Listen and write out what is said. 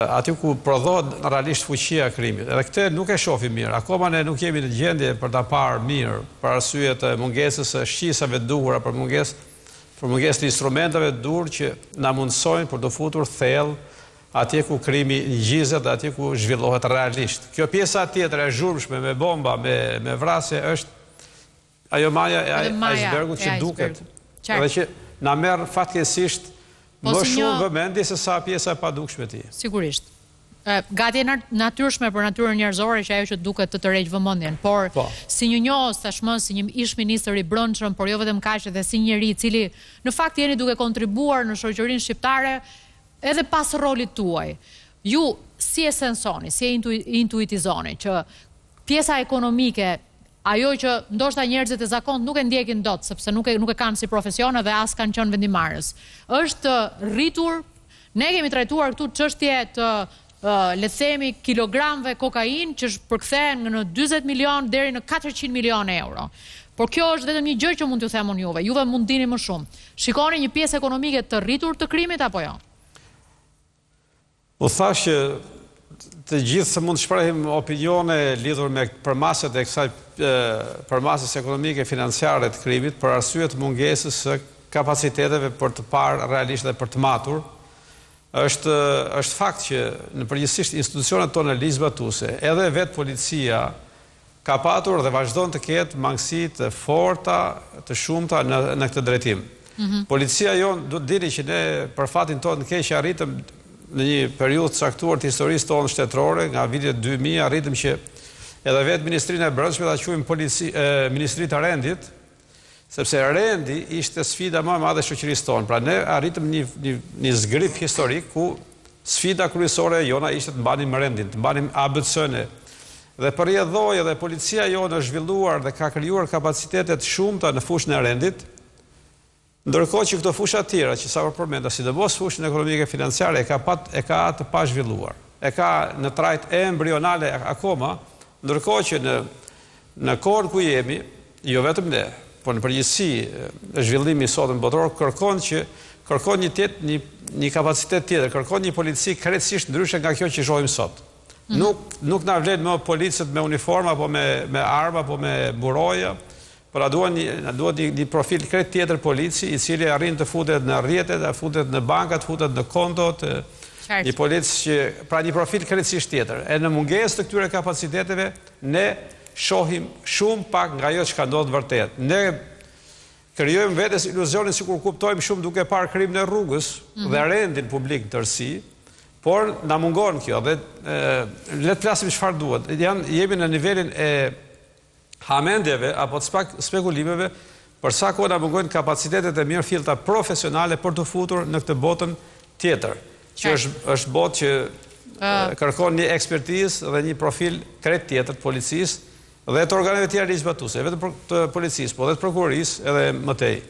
aty ku prodhohet realisht fuqia e krimit. Edhe këtë nuk e shohim mirë. Akoma ne nuk jemi në gjendje për ta parë mirë, për arsye të mungesës së shqisave të duhura, për mungesë për mungesë të instrumenteve të duhur që na mundësojnë për t'u futur thellë atje ku krimi ngjizet dhe atje ku zhvillohet realisht. Kjo pjesa tjetër e zhurmshme me bomba, me me vrasje është Ajo maja e ajsbergut që duket dhe që na merr fatkeqësisht po më shumë vëmendje se sa pjesa e padukshme e tij. Sigurisht. Gati e natyrshme për natyrën njerëzore që ajo që duket të tërheq vëmendjen, por po. si një njohës tashmë, si një ish-ministër i brendshëm, por jo vetëm kaq dhe si njeri i cili në fakt jeni duke kontribuar në shoqërinë shqiptare edhe pas rolit tuaj. Ju si e sensoni, si e intuitizoni që pjesa ekonomike ajo që ndoshta njerëzit e zakonshëm nuk e ndjekin dot, sepse nuk e nuk e kanë si profesion dhe as kanë qenë vendimmarrës, është rritur, ne kemi trajtuar këtu çështje të le të themi kilogramëve kokainë që përkthehen në dyzet milionë deri në katërqind milionë euro. Por kjo është vetëm një gjë që mund t'ju them unë juve, juve mund të dini më shumë. Shikoni një pjesë ekonomike të rritur të krimit apo jo? U thashë që të gjithë se mund të shprehim opinione lidhur me përmasat e kësaj përmasës ekonomike financiare të krimit për arsye të mungesës së kapaciteteve për të parë realisht dhe për të matur, është është fakt që në përgjithësisht institucionet tona ligjzbatuese, edhe vetë policia, ka patur dhe vazhdon të ketë mangësi të forta, të shumta në në këtë drejtim. Policia jonë, duhet të dini që ne për fatin tonë të keq arritëm në një periudhë të caktuar të historisë tonë shtetërore, nga vitet dy mijë arritëm që edhe vetë Ministrinë e Brendshme ta quanim polici, Ministri të Rendit, Sepse rendi ishte sfida ma e madhe e shoqërisë tonë. Pra ne arritëm një një një zgrip historik ku sfida kryesore e jona ishte të mbanim rendin, të mbanim ABC-në. Dhe për rrjedhojë dhe policia jonë është zhvilluar dhe ka krijuar kapacitete të shumta në fushën e rendit, Ndërkohë që këto fusha të tjera që sapo përmenda, sidomos fushën ekonomike financiare e ka pa e ka të pazhvilluar, e ka në trajtë embrionale akoma, ndërkohë që në në kohën ku jemi, jo vetëm ne, por në përgjithësi zhvillimi i sotëm botëror kërkon që kërkon një tjetë, një, një kapacitet tjetër, kërkon një polici krejtësisht ndryshe nga kjo që shohim sot. Mhm. Nuk nuk na vlen më policët me uniformë apo me me armë apo me mburoja, Por na duhet një, na duhet një, një profil krejt tjetër polici, i cili arrin të futet në rrjete, të futet në banka, të futet në konto, të Qartë. një polic që pra një profil krejtësisht tjetër. E në mungesë të këtyre kapaciteteve ne shohim shumë pak nga ajo çka ndodh vërtet. Ne krijojmë vetes iluzionin sikur kuptojmë shumë duke parë krimin e rrugës dhe rendin publik në tërësi, por na mungon kjo dhe e, le të flasim çfarë duhet. Janë jemi në nivelin e hamendjeve apo të spekulimeve për sa kohë na mungojnë kapacitetet e mirëfillta profesionale për t'u futur në këtë botën tjetër, që është është botë që kërkon një ekspertizë dhe një profil krejt tjetër të policisë dhe të organeve tjera ligjzbatuese, jo vetëm të policisë, po dhe të prokurorisë edhe më tej.